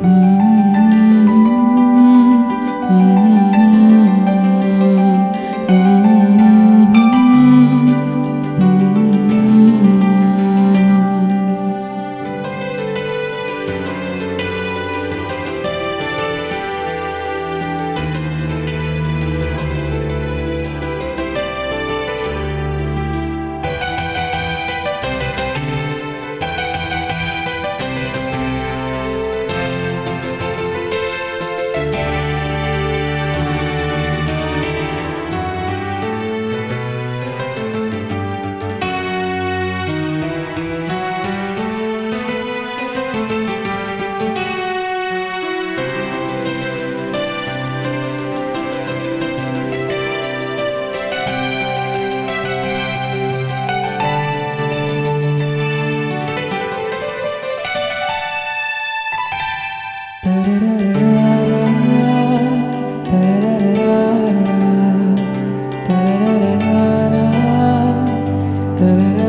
Mm-hmm. Da-da-da.